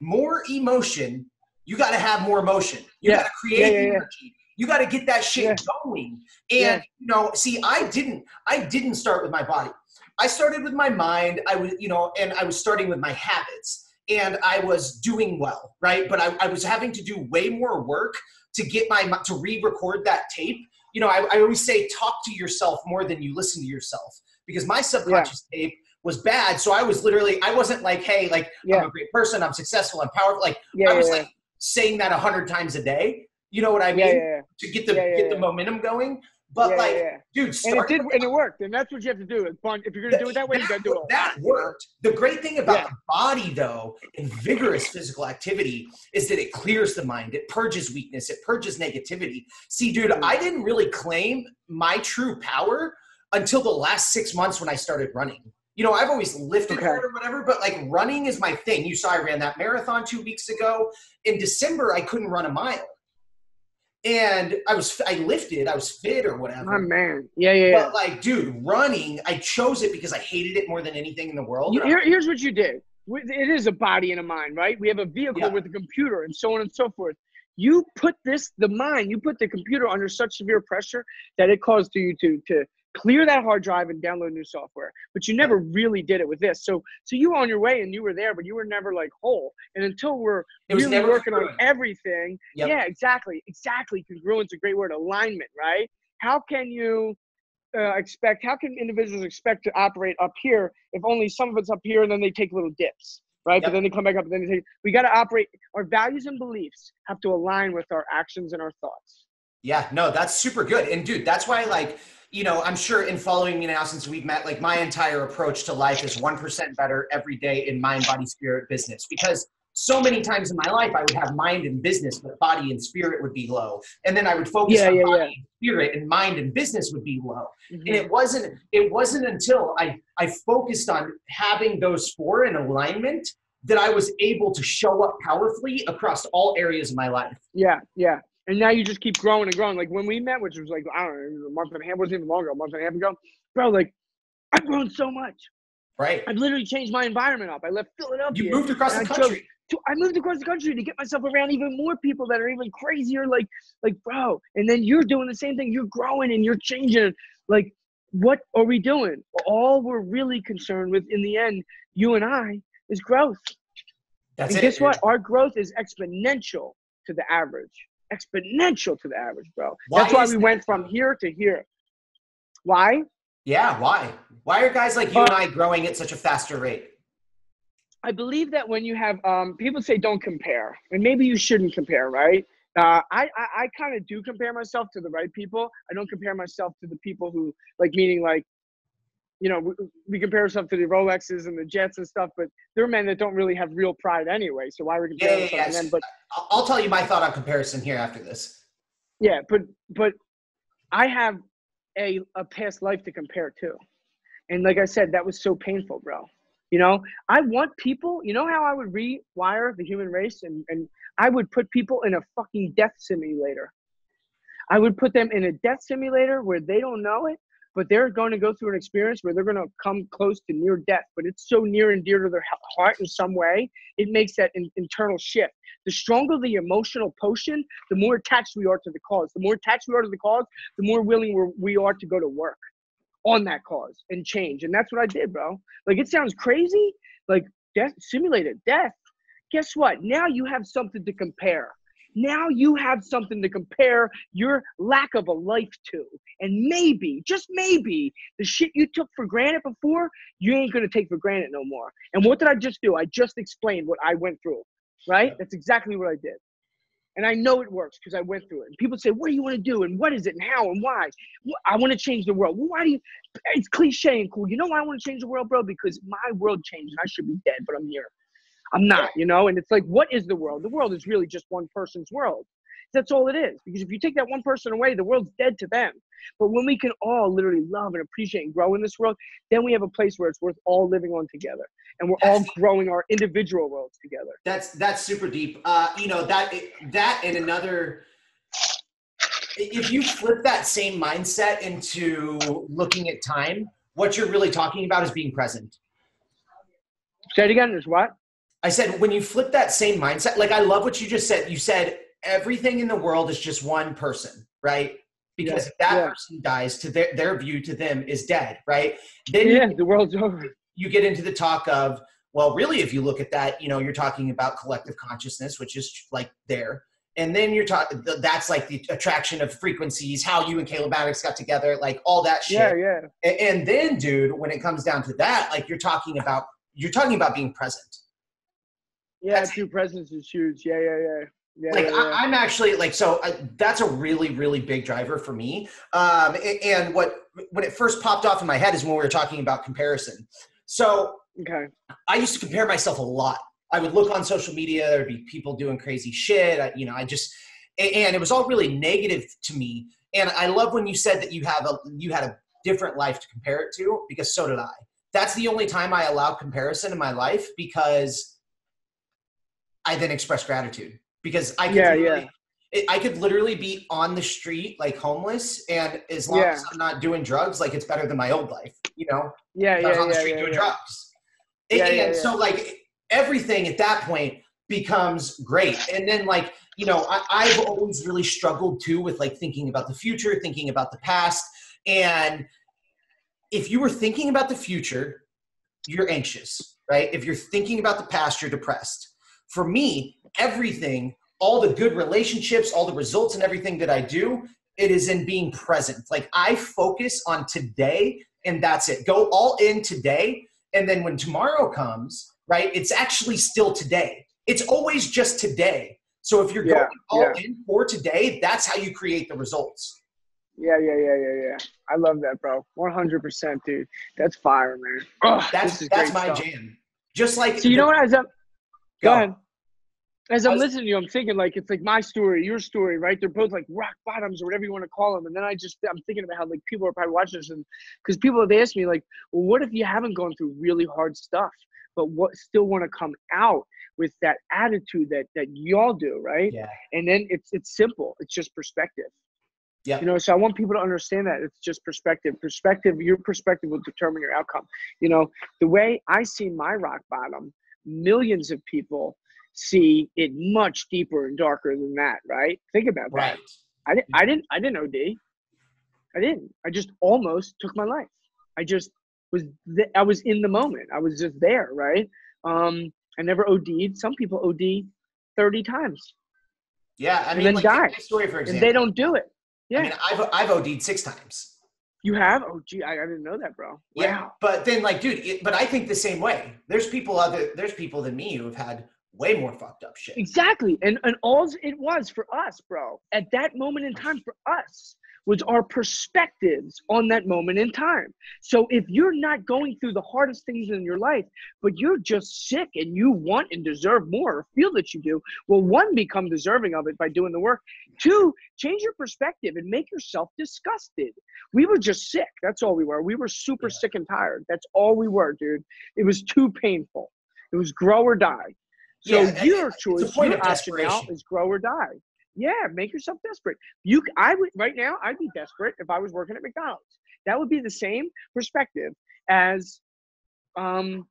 more emotion, you got to have more motion. You Yeah. got to create Yeah, yeah, energy. You got to get that shit going. And you know, see, I didn't I didn't start with my body. I started with my mind. I was, you know, and I was starting with my habits and I was doing well, right? But I, I was having to do way more work to get my, to re-record that tape. You know, I, I always say talk to yourself more than you listen to yourself because my subconscious tape was bad. So I was literally, I wasn't like, hey, like Yeah. I'm a great person, I'm successful, I'm powerful. Like Yeah, I was yeah, like saying that a hundred times a day. You know what I mean? yeah, yeah. To get the Yeah, yeah, get the momentum going. But Yeah, like, yeah, yeah. dude, And it did, and it worked. And that's what you have to do. It's fun. If you're gonna do it that way, you gotta do it. that lot, you know? worked. The great thing about Yeah. the body, though, and vigorous physical activity, is that it clears the mind. It purges weakness. It purges negativity. See, dude, Mm. I didn't really claim my true power until the last six months when I started running. You know, I've always lifted okay. or whatever, but like running is my thing. You saw I ran that marathon two weeks ago. In December, I couldn't run a mile and I was I lifted, I was fit or whatever. Oh man, yeah, yeah. yeah. But like, dude, running, I chose it because I hated it more than anything in the world. Here, here's what you did. It is a body and a mind, right? We have a vehicle yeah. with a computer and so on and so forth. You put this, the mind, you put the computer under such severe pressure that it caused you to to clear that hard drive and download new software. But you never really did it with this. So so you were on your way and you were there, but you were never like whole. And until we're really working on everything, yep. yeah, exactly, exactly. Congruence a great word. Alignment, right? How can you uh, expect? How can individuals expect to operate up here if only some of it's up here and then they take little dips? Right, yep. but then they come back up, and then they take. We got to operate. Our values and beliefs have to align with our actions and our thoughts. Yeah, no, that's super good. And dude, that's why like you know, I'm sure in following me now since we've met, like my entire approach to life is 1% better every day in mind, body, spirit, business. Because so many times in my life, I would have mind and business, but body and spirit would be low. And then I would focus yeah, on yeah, body yeah. and spirit and mind and business would be low. Mm-hmm. And it wasn't, it wasn't until I, I focused on having those four in alignment that I was able to show up powerfully across all areas of my life. Yeah, yeah and now you just keep growing and growing. Like when we met, which was like I don't know, a month and a half, wasn't even longer, a month and a half ago, bro. Like I've grown so much. Right. I've literally changed my environment up. I left Philadelphia. You moved across the country. To, I moved across the country to get myself around even more people that are even crazier. Like, like, bro. And then you're doing the same thing. You're growing and you're changing. Like, what are we doing? All we're really concerned with in the end, you and I, is growth. That's and it. guess what? Our growth is exponential to the average exponential to the average, bro. Why That's why we that? went from here to here. Why? Yeah, why? Why are guys like you and I growing at such a faster rate? I believe that when you have um, people say don't compare, and maybe you shouldn't compare, right? Uh, I I, I kind of do compare myself to the right people. I don't compare myself to the people who like meaning like you know, we, we, compare ourselves to the Rolexes and the Jets and stuff, but they're men that don't really have real pride anyway. So why are we comparing yeah, yeah, yeah. them? But I'll tell you my thought on comparison here after this. Yeah, but but I have a a past life to compare to, and like I said, that was so painful, bro. You know, I want people. You know how I would rewire the human race, and and I would put people in a fucking death simulator. I would put them in a death simulator where they don't know it but they're going to go through an experience where they're going to come close to near death but it's so near and dear to their heart in some way it makes that in, internal shift. The stronger the emotional potion the more attached we are to the cause. The more attached we are to the cause the more willing we're, we are to go to work on that cause and change and that's what i did bro. Like it sounds crazy like death simulated death. Guess what? Now you have something to compare now you have something to compare your lack of a life to. And maybe, just maybe, the shit you took for granted before, you ain't gonna take for granted no more. And what did I just do? I just explained what I went through, right? That's exactly what I did. And I know it works because I went through it. And people say, What do you want to do? And what is it? And how? And why? I want to change the world. Well, why do you? It's cliche and cool. You know why I want to change the world, bro? Because my world changed and I should be dead, but I'm here. I'm not, you know? And it's like, what is the world? The world is really just one person's world. That's all it is. Because if you take that one person away, the world's dead to them. But when we can all literally love and appreciate and grow in this world, then we have a place where it's worth all living on together. And we're that's, all growing our individual worlds together. That's that's super deep. Uh, you know, that that and another if you flip that same mindset into looking at time, what you're really talking about is being present. Say it again. Is what? I said, when you flip that same mindset, like I love what you just said. You said everything in the world is just one person, right? Because yeah, if that yeah. person dies, to their, their view to them is dead, right? Then yeah, you, the world's over. You get into the talk of, well, really, if you look at that, you know, you're talking about collective consciousness, which is like there. And then you're talking, that's like the attraction of frequencies, how you and Caleb Maddix got together, like all that shit. Yeah, yeah. And, and then, dude, when it comes down to that, like you're talking about, you're talking about being present yeah, that's, two presence is huge. Yeah, yeah, yeah. Yeah, like yeah, yeah. I, am actually like so that's a really really big driver for me um and, and, what when it first popped off in my head is when we were talking about comparison so okay i used to compare myself a lot i would look on social media there'd be people doing crazy shit I, you know i just and it was all really negative to me and i love when you said that you have a you had a different life to compare it to because so did I. That's the only time I allow comparison in my life because I then express gratitude because I could yeah, yeah. I could literally be on the street like homeless, and as long Yeah. as I'm not doing drugs, like it's better than my old life, you know. Yeah, I was yeah, on the yeah, street yeah, doing yeah. drugs. And, Yeah, yeah, and yeah. so like everything at that point becomes great. And then like, you know, I, I've always really struggled too with like thinking about the future, thinking about the past. And if you were thinking about the future, you're anxious, right? If you're thinking about the past, you're depressed. For me, everything, all the good relationships, all the results and everything that I do, it is in being present. Like I focus on today and that's it. Go all in today. And then when tomorrow comes, right, it's actually still today. It's always just today. So if you're Yeah, going all yeah. in for today, that's how you create the results. Yeah, yeah, yeah, yeah, yeah. I love that, bro. One hundred percent, dude. That's fire, man. Oh, That's that's my stuff. jam. Just like So you know what? As I'm go Go. ahead. As I I'm was- listening to you, I'm thinking like it's like my story, your story, right? They're both like rock bottoms or whatever you want to call them. And then I just I'm thinking about how like people are probably watching this, and because people have asked me like, well, what if you haven't gone through really hard stuff, but what still want to come out with that attitude that that y'all do, right? Yeah. And then it's it's simple. It's just perspective. Yeah. You know, so I want people to understand that it's just perspective. Perspective, your perspective will determine your outcome. You know, the way I see my rock bottom, millions of people see it much deeper and darker than that, right? Think about that. Right. I didn't I didn't I didn't OD. I didn't. I just almost took my life. I just was th- I was in the moment. I was just there, right? Um I never OD'd. Some people OD 30 times Yeah. I And mean, then like die. story for and example. they don't do it. Yeah. I mean, I've I've OD'd six times. You have? Oh gee, I, I didn't know that, bro. Yeah. But then, like, dude, it, but I think the same way. There's people other. There's people than me who have had way more fucked up shit. Exactly. And and all it was for us, bro, at that moment in time for us was our perspectives on that moment in time. So if you're not going through the hardest things in your life, but you're just sick and you want and deserve more or feel that you do, well, one, become deserving of it by doing the work. Two, change your perspective and make yourself disgusted. We were just sick. That's all we were. We were super Yeah. sick and tired. That's all we were, dude. It was too painful. It was grow or die. So Yeah, your choice, point your of option now is grow or die. Yeah, make yourself desperate. You, c- I would right now. I'd be desperate if I was working at McDonald's. That would be the same perspective as, um,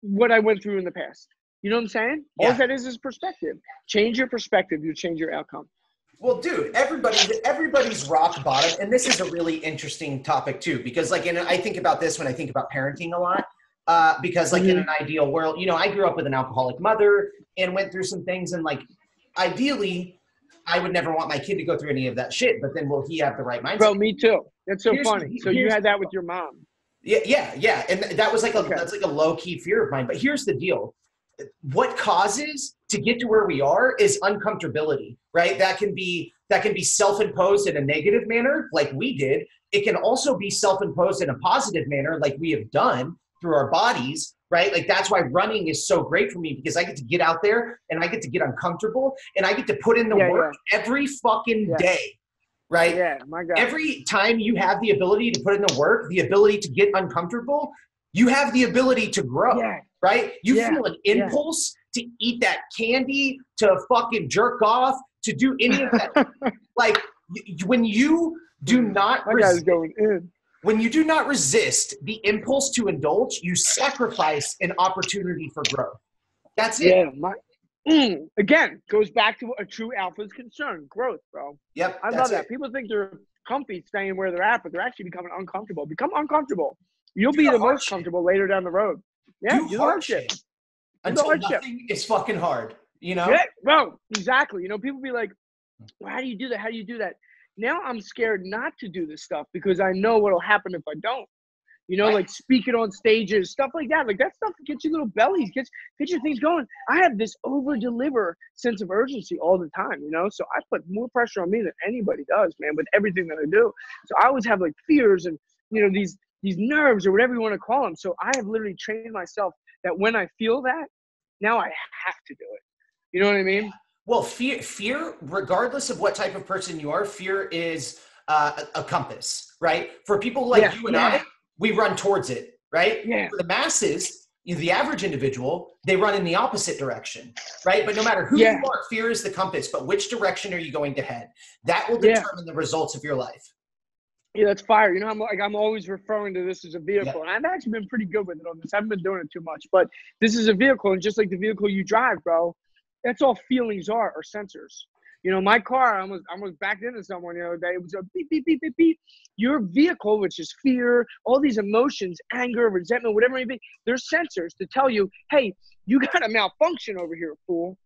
what I went through in the past. You know what I'm saying? All that is is perspective. Change your perspective, you change your outcome. Well, dude, everybody, everybody's rock bottom, and this is a really interesting topic too, because like, and I think about this when I think about parenting a lot, uh, because like in an ideal world, you know, I grew up with an alcoholic mother and went through some things, and like, ideally, I would never want my kid to go through any of that shit. But then, will he have the right mindset? Bro, me too. That's so Here's- funny. So you had that with your mom. Yeah, yeah, yeah. And that was like a Okay. that's like a low key fear of mine. But here's the deal. What causes to get to where we are is uncomfortability, right? That can be that can be self-imposed in a negative manner, like we did. It can also be self-imposed in a positive manner, like we have done through our bodies, right? Like that's why running is so great for me because I get to get out there and I get to get uncomfortable and I get to put in the Yeah, work every fucking Yeah. day, right? Yeah, my God. every time you have the ability to put in the work, the ability to get uncomfortable, you have the ability to grow, yeah, right? You Yeah. feel an Yeah. impulse to eat that candy, to fucking jerk off, to do any of that. like when you do mm. not my resist, going in. When you do not resist the impulse to indulge, you sacrifice an opportunity for growth. That's it. Yeah, my. Mm, again, goes back to a true alpha's concern growth, bro. Yep. I love that. it. People think they're comfy staying where they're at, but they're actually becoming uncomfortable. Become uncomfortable. You'll Do be the the most shit. comfortable later down the road. Yeah, do do hard shit. shit Do the until hard shit. is fucking hard. You know? Yeah, bro, exactly. You know, people be like, well, how do you do that? How do you do that? Now I'm scared not to do this stuff because I know what'll happen if I don't. You know, like speaking on stages, stuff like that. Like that stuff gets you little bellies, gets gets your things going. I have this over deliver sense of urgency all the time, you know. So I put more pressure on me than anybody does, man, with everything that I do. So I always have like fears and you know these these nerves or whatever you want to call them. So I have literally trained myself that when I feel that, now I have to do it. You know what I mean? Well, fear, fear, regardless of what type of person you are, fear is uh, a compass, right? For people like Yeah, you and yeah. I, we run towards it, right? Yeah. For the masses, you know, the average individual, they run in the opposite direction, right? But no matter who Yeah. you are, fear is the compass. But which direction are you going to head? That will determine the results of your life. Yeah, that's fire. You know, I'm like I'm always referring to this as a vehicle, and I've actually been pretty good with it on this. I haven't been doing it too much, but this is a vehicle, and just like the vehicle you drive, bro, that's all feelings are or sensors. You know, my car, I was I was backed into someone the other day. It was a beep beep beep beep beep. Your vehicle, which is fear, all these emotions, anger, resentment, whatever it may be, they're sensors to tell you, hey, you got a malfunction over here, fool.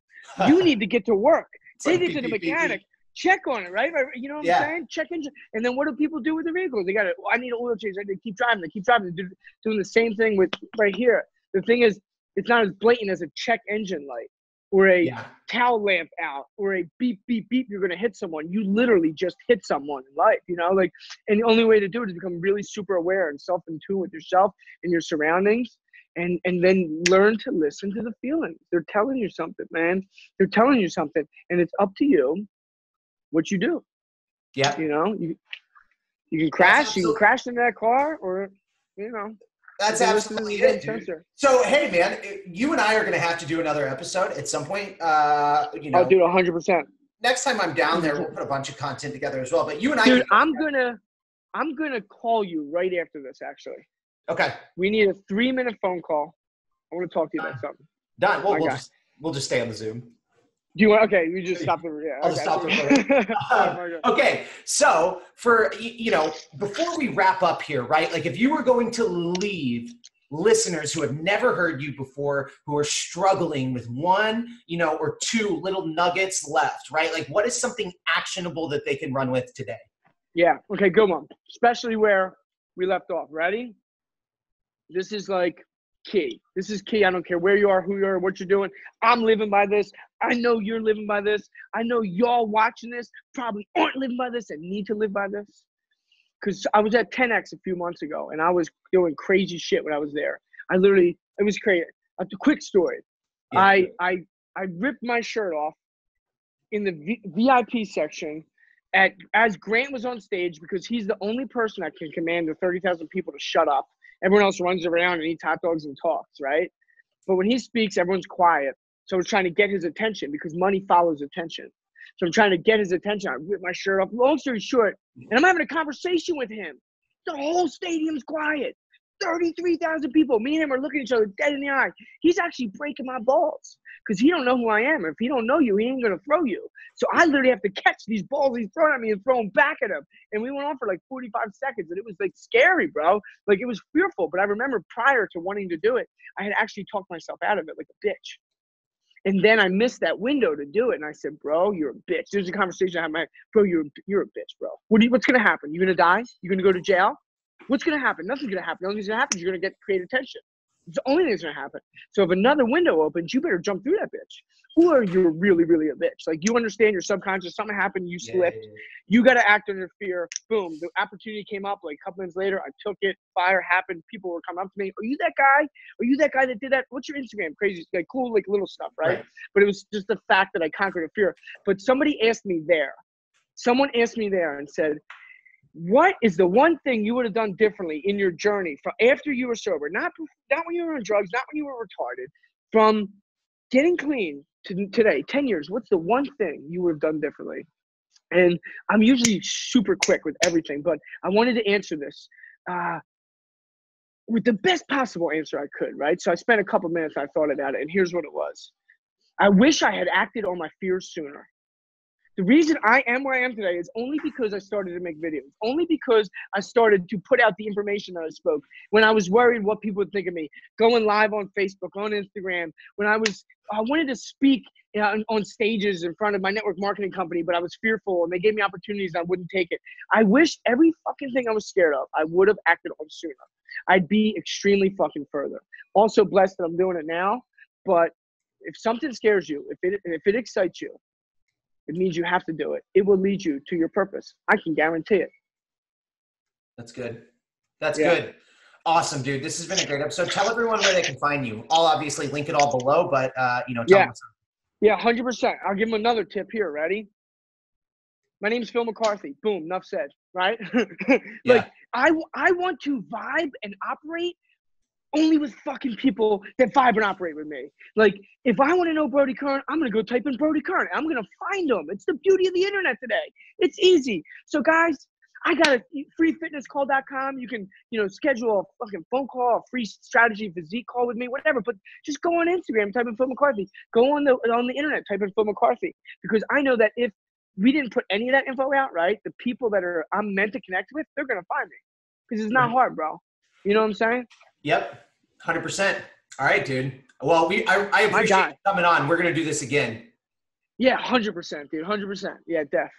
You need to get to work. Take it to the mechanic. Check on it, right? You know what Yeah. I'm saying? Check engine. And then what do people do with their vehicles? They got to, oh, I need an oil change. They keep driving. They keep driving. They're doing the same thing with right here. The thing is, it's not as blatant as a check engine light or a Yeah. tail lamp out or a beep, beep, beep. You're going to hit someone. You literally just hit someone in life, you know? Like, and the only way to do it is become really super aware and self in tune with yourself and your surroundings. And, and then learn to listen to the feelings. They're telling you something, man. They're telling you something. And it's up to you what you do. Yeah. You know, you you can crash, you can crash into that car, or you know, That's you can listen to absolutely it, dude. So, hey, man, you and I are going to have to do another episode at some point. Uh, you know, I'll do it hundred percent, next time I'm down there, we'll put a bunch of content together as well. But you and I, dude. I'm gonna I'm gonna call you right after this. Actually, okay, we need a three minute phone call. I want to talk to you about something. done. We'll, we'll just we'll just stay on the Zoom. Do you want? Okay, you just stop the. Yeah, I'll okay. just stop the my um, Okay, so for you know, before we wrap up here, right? Like, if you were going to leave listeners who have never heard you before, who are struggling with one, you know, or two little nuggets left, right? Like, what is something actionable that they can run with today? Yeah. Okay. Good one. Especially where we left off. Ready? This is like key. This is key. I don't care where you are, who you are, what you're doing. I'm living by this. I know you're living by this. I know y'all watching this probably aren't living by this and need to live by this. Because I was at 10X a few months ago and I was doing crazy shit when I was there. I literally, it was crazy. A quick story. Yeah. I, I, I ripped my shirt off in the v- VIP section at as Grant was on stage because he's the only person that can command the 30,000 people to shut up. Everyone else runs around and eats hot dogs and talks, right? But when he speaks, everyone's quiet. So I was trying to get his attention because money follows attention. So I'm trying to get his attention. I rip my shirt off. Long story short, and I'm having a conversation with him. The whole stadium's quiet. 33,000 people. Me and him are looking at each other dead in the eye. He's actually breaking my balls because he don't know who I am. If he don't know you, he ain't gonna throw you. So I literally have to catch these balls he's throwing at me and throw them back at him. And we went on for like 45 seconds, and it was like scary, bro. Like it was fearful. But I remember prior to wanting to do it, I had actually talked myself out of it like a bitch. And then I missed that window to do it, and I said, "Bro, you're a bitch." There's a conversation I had. My bro, you're you're a bitch, bro. What you, what's gonna happen? You're gonna die? You're gonna go to jail? What's gonna happen? Nothing's gonna happen. The only thing's gonna happen is you're gonna get create attention. It's the only thing that's gonna happen. So if another window opens, you better jump through that bitch. Or you're really, really a bitch. Like you understand your subconscious, something happened, you slipped, you got to act under fear. Boom, the opportunity came up. Like a couple minutes later, I took it. Fire happened. People were coming up to me. Are you that guy? Are you that guy that did that? What's your Instagram? Crazy, like cool, like little stuff, right? Right. But it was just the fact that I conquered a fear. But somebody asked me there. Someone asked me there and said, "What is the one thing you would have done differently in your journey from after you were sober? Not not when you were on drugs, not when you were retarded, from getting clean to today, ten years. What's the one thing you would have done differently?" And I'm usually super quick with everything, but I wanted to answer this uh, with the best possible answer I could, right? So I spent a couple minutes, I thought about it, and here's what it was. I wish I had acted on my fears sooner. The reason I am where I am today is only because I started to make videos, only because I started to put out the information that I spoke. When I was worried what people would think of me, going live on Facebook, on Instagram, when I was, I wanted to speak on, on stages in front of my network marketing company, but I was fearful and they gave me opportunities and I wouldn't take it. I wish every fucking thing I was scared of, I would have acted on sooner. I'd be extremely fucking further. Also blessed that I'm doing it now, but if something scares you, if it if it excites you, it means you have to do it. It will lead you to your purpose. I can guarantee it. That's good. That's Yeah. good. Awesome, dude. This has been a great episode. Tell everyone where they can find you. I'll obviously link it all below, but uh, you know, tell Yeah. Yeah, hundred percent. I'll give them another tip here. Ready? My name's Phil McCarthy. Boom, enough said. Right? like yeah. I I want to vibe and operate only with fucking people that vibe and operate with me. Like, if I want to know Brodie Kern, I'm gonna go type in Brodie Kern. I'm gonna find him. It's the beauty of the internet today. It's easy. So, guys, I got a freefitnesscall.com. You can, you know, schedule a fucking phone call, a free strategy physique call with me, whatever. But just go on Instagram, type in Phil McCarthy. Go on the on the internet, type in Phil McCarthy. Because I know that if we didn't put any of that info out, right, the people that are I'm meant to connect with, they're gonna find me. Because it's not mm. hard, bro. You know what I'm saying? Yep, hundred percent. All right, dude. Well, we I, I appreciate you coming on. We're gonna do this again. Yeah, hundred percent, dude. Hundred percent. Yeah, def.